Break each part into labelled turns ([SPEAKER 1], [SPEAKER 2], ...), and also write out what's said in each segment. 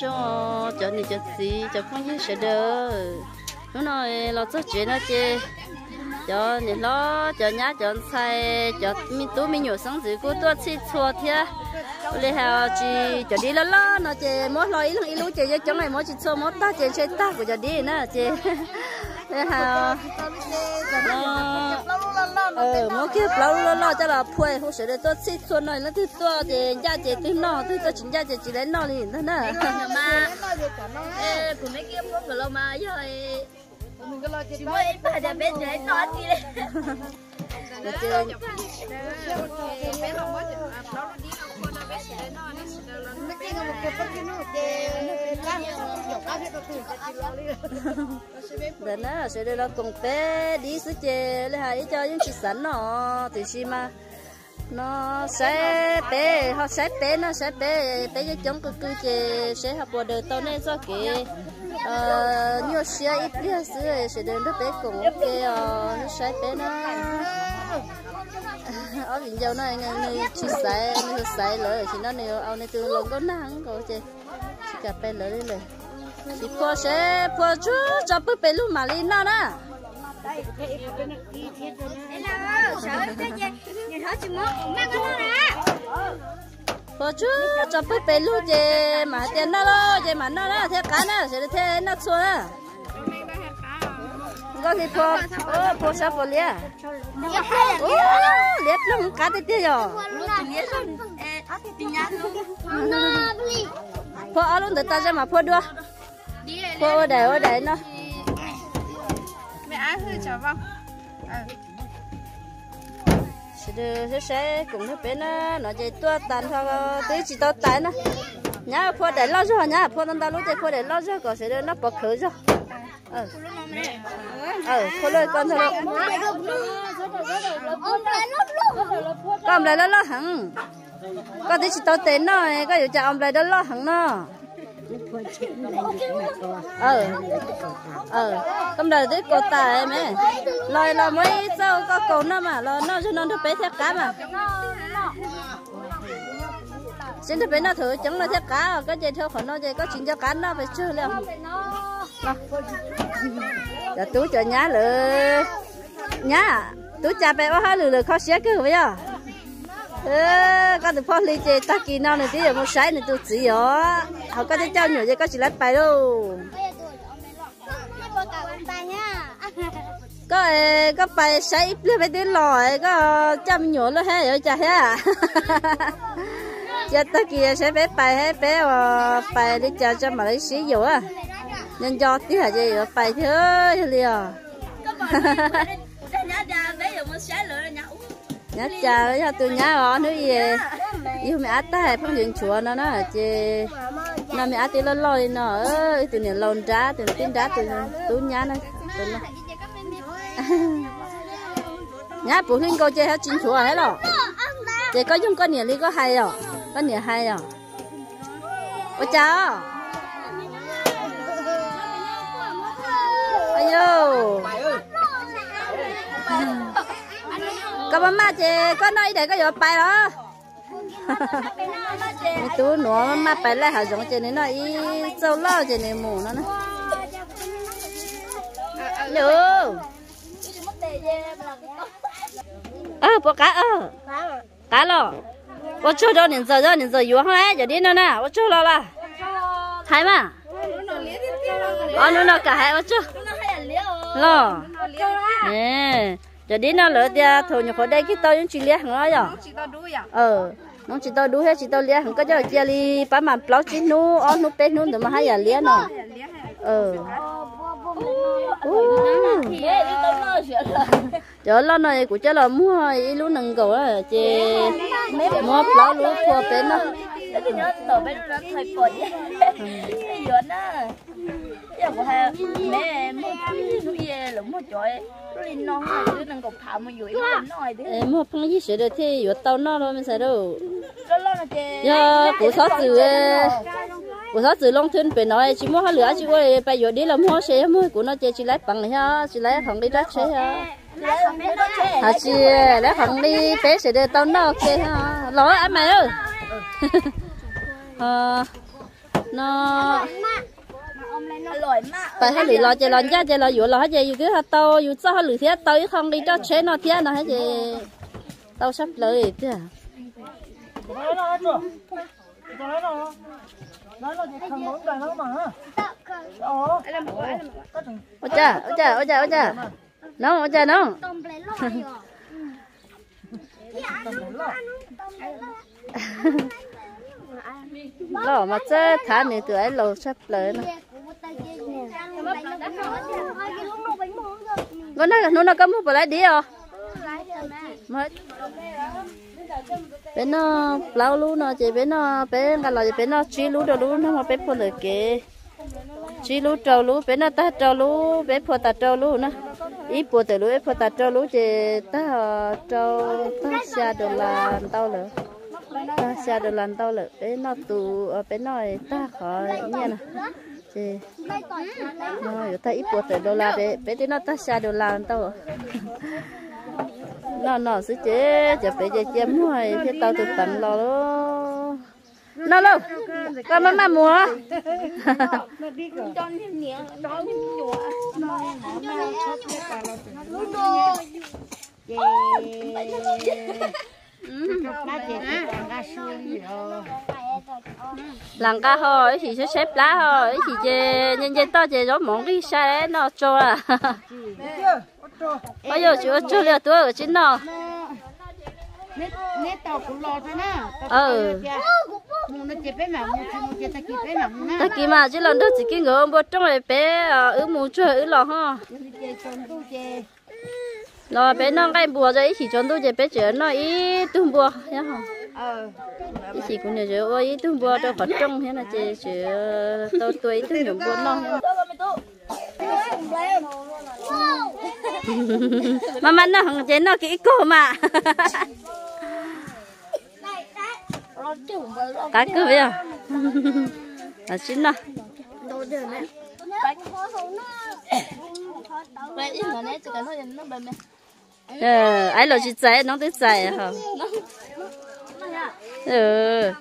[SPEAKER 1] cho cho nên cho gì cho phong như sẽ đỡ nó nói lo cho chuyện nó chứ cho nên lo cho nhá cho sai cho mi tú mi nhiều sáng gì cũng tôi chỉ chua thế lấy hào chỉ cho đi lo lo nó chỉ mỗi lo ít ít lúc chỉ cho mày mỗi chỉ chua mỗi ta chỉ chơi ta của cho đi nữa chỉ lấy hào ờ mỗi kia lâu lo lo cho là phơi không sẽ để tôi chỉ chua này nó thứ tôi thì gia chỉ thứ nọ thứ tôi chính gia chỉ chỉ lấy nọ đi nữa nè
[SPEAKER 2] mà ê của mấy kia có phải mà rồi chỉ mới phải là bên đấy nói đi đấy
[SPEAKER 1] là chơi để nó sẽ để nó cùng bé đi xứ chè lấy hai cho những chị sẵn nó thì xí mà nó sẽ bé họ sẽ bé nó sẽ bé bé cho chúng cứ cứ chè sẽ học bộ đời tao nên do kì ờ nhiều xe ít biết xứ sẽ đến lúc bé cùng cái ờ, nó sẽ bé nó ở biển dâu nó anh nơi chú sái nơi sái lỡ chỉ nó nếu ao này từ lồng có nắng có chứ chỉ cà phê lỡ đấy rồi chỉ po xe, po chú cho bữa bê lúc mà lên nó đó. Hãy subscribe cho kênh Ghiền Mì Gõ Để cái bỏ sẽ những video hấp dẫn có thì po ô po sao po lia ô liệt lắm cá tê tê rồi po ở luôn để ta cho mà po đua. Po ở đây ở đây nó.
[SPEAKER 2] Mẹ ăn hơi chả vâng
[SPEAKER 1] sẽ được sẽ cùng nó bên nó nó chỉ tua tàn thôi tới chỉ tao tàn nó nhá po để lo cho nhá po tao lúc thì po để lo cho có sẽ được nó bọc khử cho ờ ờ khô lơi con thôi con lại đó lo hẳn con thấy chị tao tên rồi có hiểu cho ông lại đó lo hẳn nó ờ ờ con đời tới cô ta em ấy lời là mấy sao có cầu nó mà lo nó cho nó được bé theo cá mà xin được bé nó thử chẳng nó theo cá cái gì theo khỏi nó gì có chuyện cho cá nó phải chưa liền giờ dạ, tú cho nhá lử nhá tú cha bé bao lử lử khó xé cứ vậy à ơ có được phong ly chơi ta kỳ nào này tí giờ một sái này tôi chỉ ó họ có thể trao nhiều chứ có chỉ lát bài đâu. Có có bài sái ít lên phải đến lòi có chăm nhỏ nó hết rồi chả hết giờ ta kia sẽ bé bài hết bé ờ, bài đi chờ cho mà lấy xí dụ à nhân do tí hả gì bài thứ liền nhá chào nhá. Tôi nhá ở nữa gì? Yêu mẹ ta phong chuyện chùa nó nó chị? Nó mẹ thì lo lo nó. Ơi tụi này lon đá tụi tin đá tụi tôi nhá nó. Tụi nó. Nhá bố huynh cô chơi hết chín chùa hết rồi. Chị có dùng con nhỉ đi có hay rồi con nhỉ hay rồi ôi chào ayo các má chị có nói để có giờ bài đó. Mi tú nó má bài lại hả giống chị này nó ý sâu lo chị này mù nó nè. Được ơ bỏ cá ơ cá lo bỏ cho cho nên giờ, cho nên giờ yếu không ấy? Giờ đi nữa nè bỏ cho lo là thấy mà. Ờ nó nó cả hai bỏ cho lo. Nè giờ đi nó lỡ tia thôi nhổ khỏi đây cái tao những chuyện liếc nó rồi ờ nó chỉ tao đu hết chỉ tao liếc không có cho chia li ba mà plau chín nu on nu pe nu để mà hai giờ liếc nó ờ. Giờ lo này của cháu là mua ý lú nâng cầu á chị mua plau lú thua pe nó.
[SPEAKER 2] Cái nhớ tổ bên nó thay cột cái giọt á mẹ mua nó ye lủng một chỗ non này cứ đang cục thảo mà dụi nó nói thế.
[SPEAKER 1] Em mua phong gì sửa được thế dụi tàu nó rồi mình sẽ đâu
[SPEAKER 2] nó lo là chè.
[SPEAKER 1] Dạ, giờ của sáu từ của sáu từ long thuyền phải nói chỉ mua hai lửa chỉ quay bây giờ đi làm hoa sẽ mua của nó chơi chỉ lấy bằng này ha chỉ lấy thằng đi đắt xe ha. Hả chị lấy thằng đi bé sẽ được tàu nó ok ha. Lỗi anh mày ơi. Ờ, nó tại hai lì lò chơi lò ra chơi lò dụ lò hết chơi dụ thứ hai tàu dụ cho hai lì thứ tàu không đi cho chế nó thế nó hết chơi tàu sắp lời thế à? Ôi cha ôi cha ôi cha ôi cha. Nó ôi cha nó. Lò mà chơi thả này tụi ấy lò sắp lời nó con này nó nó có một cái đi à mới bên nó lao lu nó chỉ bên nó bên cái là bên nó chi lu đồ lu nó mà bên phụ nữ kế chi lu trâu lu bên nó ta trâu lu bên phụ ta trâu lu nữa. Ít phụ tử lu bên phụ ta trâu lu chỉ ta trâu ta xa đồ là tao nữa ta xa đồ là tao nữa bên nó tụ ở bên nó ta khỏi nhé nè chỉ nó ta ít phụ tử đồ là bên bên nó ta xa đồ là tao nó nó sẽ chế chụp để chế chế mua cái tao từ tận lo đó nó đâu con má má mua
[SPEAKER 2] cho thêm nhẹ cho thêm nhựa
[SPEAKER 1] làng cá hồi thì sẽ xếp lá hồi thì chế nhân dân to chế gió mỏng đi xa nó cho à.
[SPEAKER 3] Chưa. Chưa.
[SPEAKER 1] bây giờ chú chú liệt tuổi ở trên nó ừ.
[SPEAKER 4] nó chỉ chỉ chỉ ta chỉ bé mà
[SPEAKER 1] chỉ lần đó chỉ cái ngựa bữa trong này bé ở mù chơi ở lò ha. Nó bé nó cái bùa rồi thì chọn tôi chế bé chơi nó ít tung bùa nhá chị cũng nhớ chơi ôi, tôi tung bùa cho phần trong thế là chị chơi tôi tôi tung nhung bùa nó mà mà nó không chế nó kỹ cô mà. Cá cơ bây giờ là chín
[SPEAKER 2] à? ờ, nó
[SPEAKER 1] ấy là chị chỉ nó tới chạy hả? Ừ.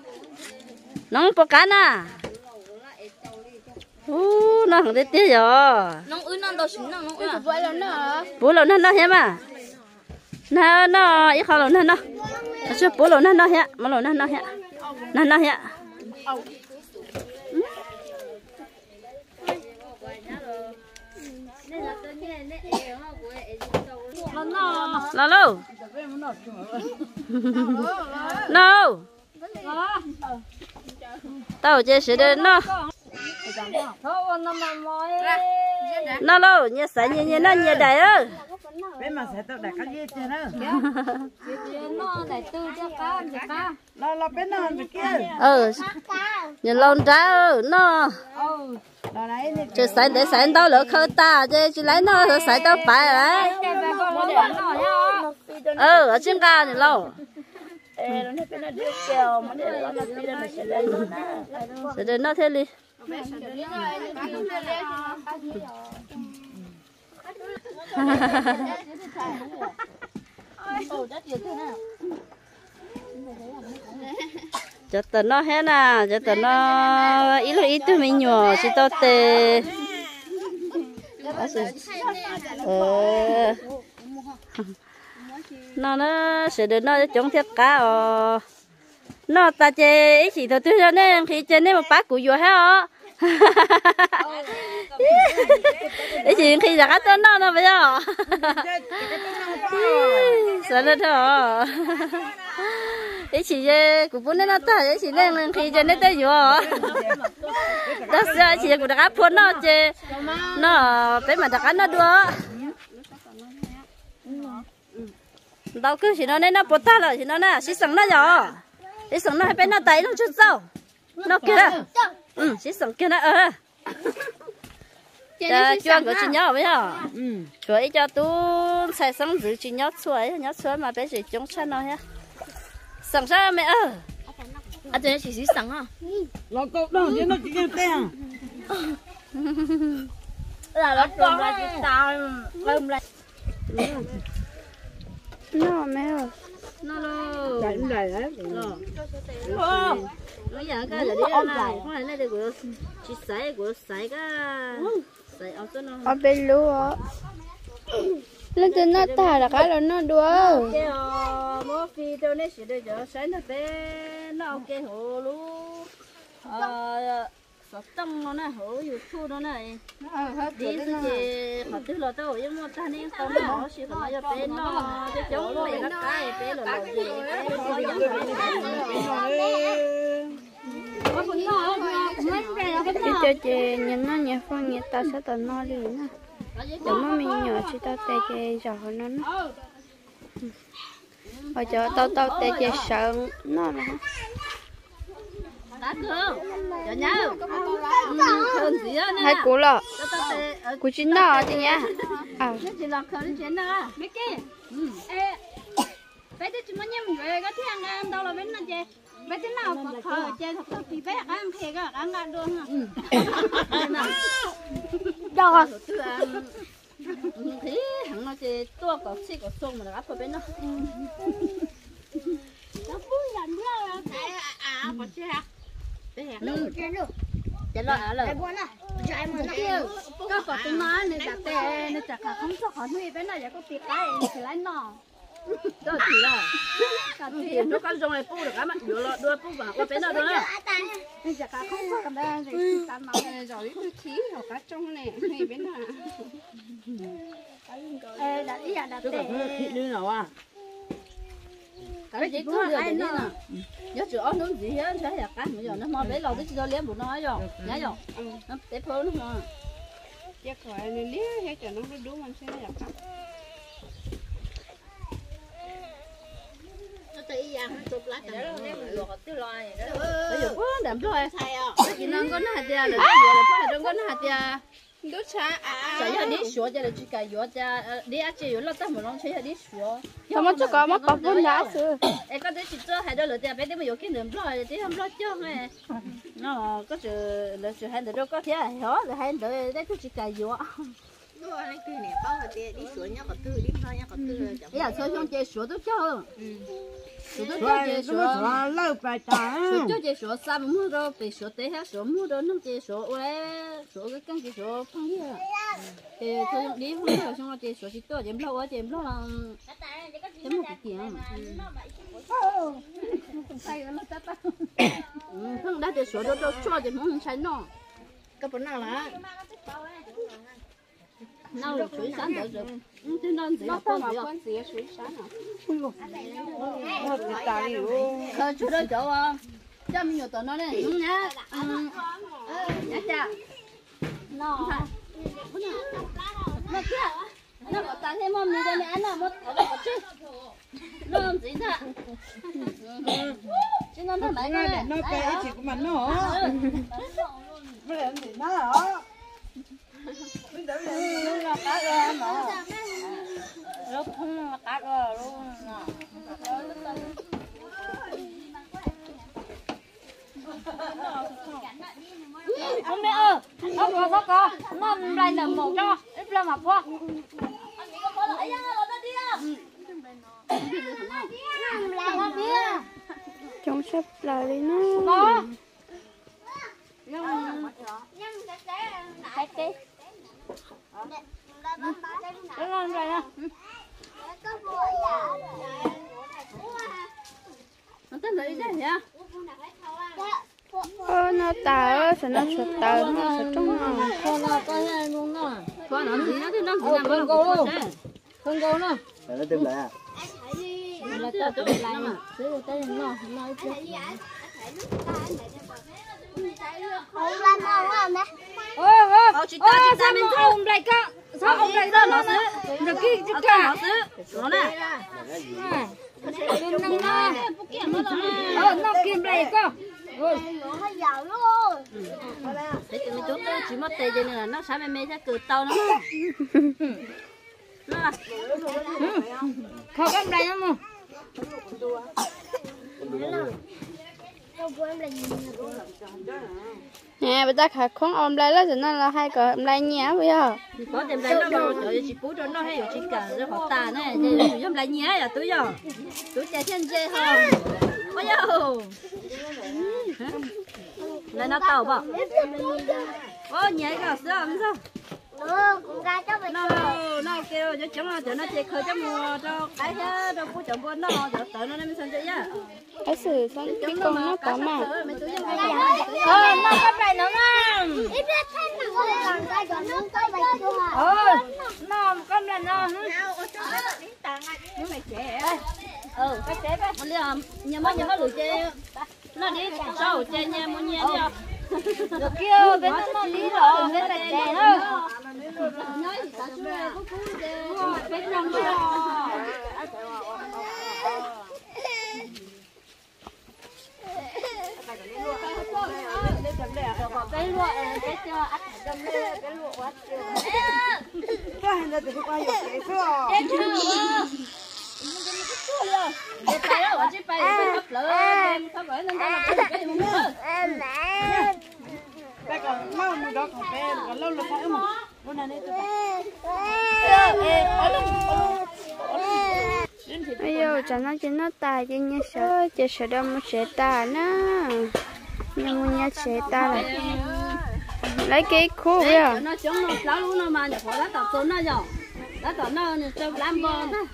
[SPEAKER 1] Nó có cá nè u nó không tới tiếc rồi.
[SPEAKER 2] Nó ư nó đâu xin nó nó ư vậy là nó
[SPEAKER 1] bố lẩu nó nó hả mà? Nó nó ít khó lẩu nó nó. Chưa bố lẩu nó nó hả? Mà lẩu nó nó hả? Nó nó hả? Lo lo no. Tao chơi sẽ đến nó nó lo nhớ sai nhớ nhớ nó nhớ đại ơi
[SPEAKER 3] Bé mà sẽ tao đặt cái gì chứ nữa.
[SPEAKER 2] nó này tư cho cá cho cá
[SPEAKER 3] Là là bé nào vậy kia.
[SPEAKER 1] ừ. Nhớ lon trái ơi nó. Chơi sai để sai tao lỡ khơi ta chơi chỉ lấy nó rồi sai tao phải đấy. ừ ở trên cao thì lâu.
[SPEAKER 2] Nó nó để nó nó nó nó
[SPEAKER 1] sẽ đến nó thế đi
[SPEAKER 2] ồ rất nhiều thế nào
[SPEAKER 1] cho tao nó hết nè cho tao nó ít lo ít tụi mình nhỏ chỉ tao tê. Ờ. Nó nó sẽ được nó chống thiết cá ờ. Nó ta chơi ít chỉ tao tôi cho nên khi chơi nên một bát của vừa hết ít chỉ khi là cái tên nó nó bây giờ sợ nó ít chỉ chơi của bún nó ta ít chỉ nên khi chơi nên tới vừa đó giờ chỉ của đặc phun nó chơi nó bé mà đặc nó đua đâu cứ chỉ nó nên nó bột ta rồi chỉ nó nè chỉ sống nó rồi chỉ sống nó hay bên nó tay nó chút sao nó kia ừ chỉ sống kia nó ờ Dạ, cho người chị nhớ bây giờ. Ừ. Chuối cho tu xài sống giữ chị nhớ chuối, nhớ chuối mà bé chỉ chống chân nó ha. Sống sao mẹ ơ?
[SPEAKER 2] à tôi chỉ xí sẵn à
[SPEAKER 3] Là cậu đâu chứ nó chỉ kêu tên.
[SPEAKER 2] là nó trộm lại chỉ tao bơm lại
[SPEAKER 1] Nó mẹ ơ.
[SPEAKER 2] nó luôn
[SPEAKER 3] Đấy đấy đấy.
[SPEAKER 1] Nó giờ cái là đi này không phải đây của chỉ sấy của sấy cái sấy ở chỗ nó.
[SPEAKER 5] Ở bên lúa. Lên từ nó ta là cái là nó đùa
[SPEAKER 1] cái mua phi đâu này sẽ được cho sấy nó bé nó ok hồ luôn ờ sọt trong nó này hồ youtube nó này đi từ chị họ từ là tao nhưng mà ta nên tao nó chỉ còn nó cho bé nó cái chỗ này nó cái bé là là gì
[SPEAKER 5] cho chị nhìn nó nhẹ phong nhẹ ta sẽ tận nó đi nè để mà mình nhỏ chị tao tê chê giỏ nó nó ở chỗ tao tao tê chị sợ nó nè
[SPEAKER 1] đã thương cho nhau thương gì á nè
[SPEAKER 5] chúng nó lọ
[SPEAKER 1] tao tao tê đâu
[SPEAKER 5] là bên này chị nhá à
[SPEAKER 1] nó chỉ là khởi chuyện đó
[SPEAKER 4] mấy cái ê bây giờ chúng mình nhầm về cái thằng em đâu là bên nó chơi bây giờ nào có khờ chơi thật thật thì bé ăn. thì cái ăn. Ăn luôn hả
[SPEAKER 1] đâu à tư ăn thế thằng nó chỉ tua có xí có sông mà nó áp vào bên nó
[SPEAKER 4] nó vui dần ra à có chơi hả
[SPEAKER 1] ừ. chạy lo à? Lời
[SPEAKER 4] có có tiếng nói nên đặt tè nên chặt cả không cho họ nuôi bên này có tiệc cái thì lấy nọ
[SPEAKER 1] đó thì là thì nó có dùng này pu được cái mà đưa lo đưa pu vào qua bên đó đó
[SPEAKER 4] nên chặt cả không cho cầm đây thì tao nói này rồi cái khí hoặc cả trong này này bên này ê đặt ý là đặt
[SPEAKER 1] chứ còn
[SPEAKER 4] tè
[SPEAKER 1] thịt như nào à? Cái gì cũng được vậy nè nhớ chữ ớt nướng gì hết thế là cái bây giờ nó mò bé lâu tới cho lấy một nói rồi. Nhớ rồi. Nó té phơi nó mà.
[SPEAKER 4] Chắc phải nên lý hết cho nó đúng mình sẽ đặt lắm
[SPEAKER 1] bây giờ quá đậm rồi. cái gì nó có nó hạt tiền rồi cái gì là phải nó hạt
[SPEAKER 4] đốt à.
[SPEAKER 1] Giờ đi sửa giờ là chỉ cái giờ cha đi ăn chơi rồi tao muốn chơi đi sửa
[SPEAKER 5] sao mà cho có mà có vốn đã sửa
[SPEAKER 1] em có thể chỉ cho hai đứa lửa tiền bé để mà có cái niệm lo thì không lo cho nghe nó có sự là sự hai đứa có thể hiểu là hai đứa đấy cứ chỉ cái giờ
[SPEAKER 4] đốt anh cứ nè bao là tè đi xuống nhá có tư đi bao nhá có tư
[SPEAKER 1] bây giờ chơi xong chơi sửa. 都 cho sửa 都 cho chơi sửa
[SPEAKER 3] lâu bài ta
[SPEAKER 1] sửa cho chơi sửa sao mua đó bị sửa té hết sửa mua đó nó chơi sửa ue sửa cái căn chơi sửa phong đi thì thôi đi không được xong rồi chơi sửa chỉ tôi chơi lâu chơi lâu là chơi một cái tiền ừ. Không đã chơi sửa đó đó cho chơi không sai nó
[SPEAKER 4] cái bữa nào là
[SPEAKER 1] nào là suối sáng được rồi ừ thế nên gì
[SPEAKER 4] nó
[SPEAKER 1] con
[SPEAKER 4] có
[SPEAKER 1] gì
[SPEAKER 4] mà con gì suối sáng à?
[SPEAKER 1] Khờ chú đó chỗ à cho mình nhiều tao nói này đúng nhá. Ừ. Nhá cha nó nó kia nó có tán thêm mồm này đây này nó mất nó có chứ. Nó làm gì thế? Chứ nó nó lại cái
[SPEAKER 3] nó mình nó
[SPEAKER 1] ra mà nó không ra luôn không biết ơ nó có có có nó lại là một cho ít là mà qua
[SPEAKER 5] trong sắp lại đi nó
[SPEAKER 1] cái cái nó ngon rồi nè. Nó tên là gì nhá
[SPEAKER 5] ơ nó tờ sao nó. Sụt tờ nó. Sụt nó
[SPEAKER 1] con nó có hay luôn nè con nó gì nó. Thì nó gì làm con cô con cô nè.
[SPEAKER 3] Nó tìm lại à?
[SPEAKER 1] Nó. Nó Ờ, chị ta chị ta mình sao ông lại cơ sao ông lại đó nó xứ được chứ cả nó nè
[SPEAKER 5] nó kim lại cơ
[SPEAKER 1] để tụi mình chút chỉ mất tay cho nên là nó sáng mai mai sẽ cử tao nó nó
[SPEAKER 5] khó cầm lại nó mua nè, bây giờ khả không ôm lại là nên là hai cái ôm lại nhé, bây giờ.
[SPEAKER 1] Có tiền lại nó đâu rồi chị bố cho nó hay, chị cả nó học ta này thì ôm lại nhé, là túi rồi túi chạy thiên dê không? Bây giờ lại nó tàu bỏ. Ô nhảy cả sữa không sao? Nó nó kêu cho chúng nó cho nó chơi khơi cái mùa cho. Cái chứ cho phụ chồng buôn nó giờ tới nó nên sinh chơi nhá
[SPEAKER 5] cái sự xong cái con nó có mà
[SPEAKER 1] ờ
[SPEAKER 2] nó sắp lại nữa nè ờ nó con là nó
[SPEAKER 1] ừ cái chế làm nhà mới nhà mới lùi chơi nó đi sau chơi nhà muốn nhà đi không
[SPEAKER 2] được kia bên nó nó lý rồi bên là trẻ đó
[SPEAKER 1] bên trong đó
[SPEAKER 2] cái lụa cái cho ăn trong cái lụa quá
[SPEAKER 3] cái này thì có ai cái sao
[SPEAKER 1] Để phải đó, chứ phải phải hấp lỡ, không phải nên đó là cái
[SPEAKER 3] còn mau mình đó còn bé còn lâu là phải mà bữa nay đây tôi
[SPEAKER 5] bây giờ cho nó cho nó tài cho nhá sợ cho sợ đâu mà sẽ tài nữa. Nhưng mà nhá sẽ tài. là lấy cái khô vậy
[SPEAKER 1] cho nó chống nó lá luôn nó mà nhập vào lá tàu xuống nó rồi. Lá tàu nó cho làm bò đó.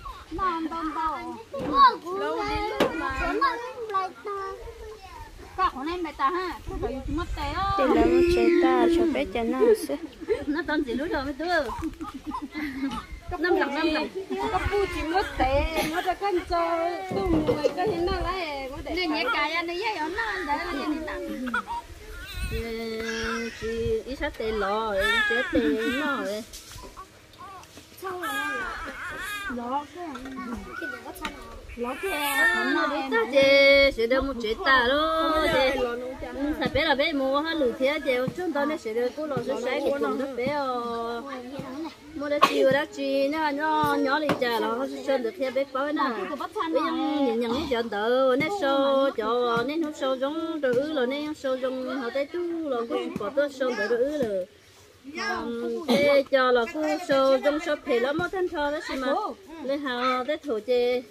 [SPEAKER 4] Các con em mẹ ta ha, phải mất té
[SPEAKER 5] thì là một sẽ ta cho bé cho nó sẽ
[SPEAKER 1] Nó tên gì lúc rồi mới tưa. Năm lần năm lần.
[SPEAKER 4] nên nhẹ cài anh đi với nó để nó nhìn nó
[SPEAKER 1] Chị ít sát tiền lò, chết tiền nó rồi. Không nó biết ta chị, sẽ đưa một chuyện ta đó chị. Thật bé là bé mua hết lười thế chị, chúng tôi nó sẽ đưa cô lò sẽ sáng cái cùng nó bé ờ. Mua đã chiều đã chi nó nó nhỏ đi trà là nó sơn được theo bếp bói nè. Bây giờ nhìn nhận cái chuyện tự nó sâu cho nên nó sâu giống từ ứ rồi nên sâu giống họ tới chú rồi cũng có tới sâu được rồi ứ rồi. Thế cho là cô sâu giống sâu thì lắm mà thân cho đó xí mà. lấy hào tới thổ chê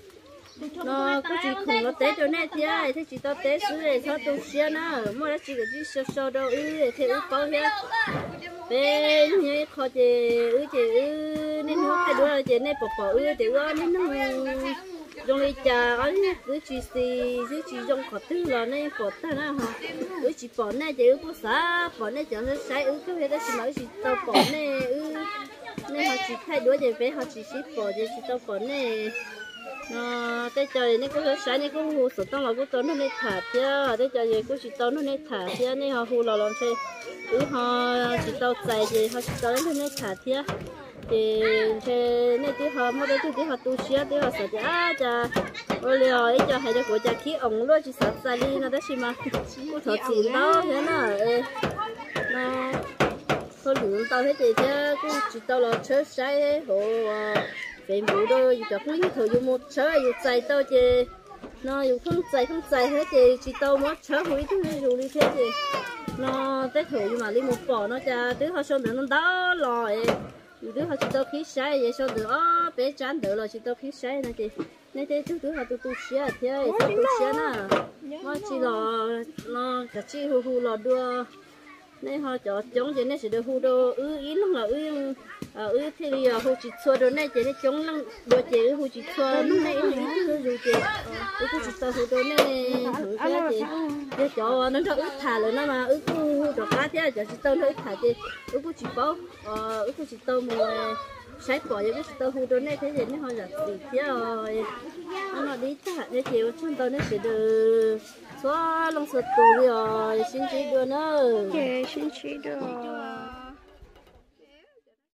[SPEAKER 1] nó có chỉ khủng nó té cho nè tia thế chỉ tao té xuống để sao tôi xia nó. mua ra chỉ cái chỉ sâu sâu đâu ư để thế ư có thế bên như khó chị ư chị ư nên nó phải đua chị nên bỏ bỏ ư chị ư nên nó dùng đi chả ấy ư chỉ xì ư chỉ dùng khó tư là nên bỏ ta na hả? Ư chỉ bỏ nè chị ư có xả bỏ nè chẳng nó sai ư cái đó chỉ nói chỉ tao bỏ nè ư. Nên họ chỉ thay đuổi chị về họ chỉ ship bỏ chị chỉ tao bỏ nè ờ tới trời này có sáng này có hù sụt tông là có tốn nó này thả theo tới trời này có chỉ tốn nó này thả theo này họ hù lò lòn chơi cứ họ chỉ tao chạy gì họ chỉ tao nó này thả theo thì thế này thì họ mua đây thì họ tu sửa thì họ sợ thì à cha ôi liều ấy cho hay cho của cha khí ổng luôn chỉ sợ xa đi nó đó xí mà. Có thật gì đó thế nào? Nó thôi lụn tao hết thì chứ cũng chỉ tao là chơi sai hồ về mũ đôi cho không thử dùng một chơi dùng chạy tao chứ nó dùng không chạy không chạy hết thì chỉ tao mất chơi hủy thứ dùng đi thế thì nó tết thử nhưng mà đi một bỏ nó cha đứa họ xong được nó đó lòi. Đứa họ chỉ tao khí sai vậy xong được ó, bé chán được rồi chỉ tao khí sai này chị nên thế thứ đứa họ tu tu xia thế sao tu xia nè nó chỉ là nó cả chỉ hu hu là đưa nên họ cho chống cho nên sẽ được hù đồ. Ư ý lúc là ư ư thì bây giờ hù chỉ xua đồ này, chỉ nên chống lăng đồ chỉ ừ, hù chỉ xua. Lúc này ư cứ dù chỉ ờ, ư cứ chỉ xua hù đồ này, thử cái chỉ để cho nó cho ư thả rồi nó mà ư cứ hù cho cá thế cho chỉ tao nó thả thì ư ừ, cứ chỉ bao ư ờ, cứ chỉ tao mà sai bỏ cho cái tao hù đồ này, thế thì nó họ là gì thế rồi. Nó đi thả để chiều chúng tôi nó sẽ được xóa lông sụt tù rồi xin chỉ đưa nữa
[SPEAKER 5] kệ xin chị được